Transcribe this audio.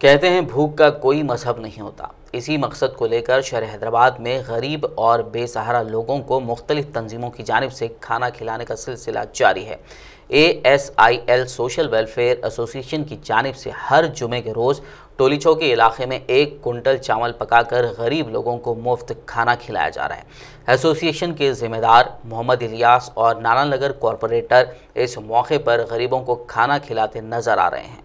कहते हैं, भूख का कोई मज़हब नहीं होता। इसी मकसद को लेकर शहर हैदराबाद में गरीब और बेसहारा लोगों को मुख्तलिफ़ तंजीमों की जानब से खाना खिलाने का सिलसिला जारी है। A S I L social welfare association की जानब से हर जुमे के रोज़ टोली चौकी इलाके में एक कुंटल चावल पकाकर गरीब लोगों को मुफ़्त खाना खिलाया जा रहा है। एसोसिएशन के ज़िम्मेदार मोहम्मद इलियास और नाना नगर कॉरपोरेटर इस मौके पर गरीबों को खाना खिलाते नज़र आ रहे हैं।